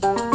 Bye.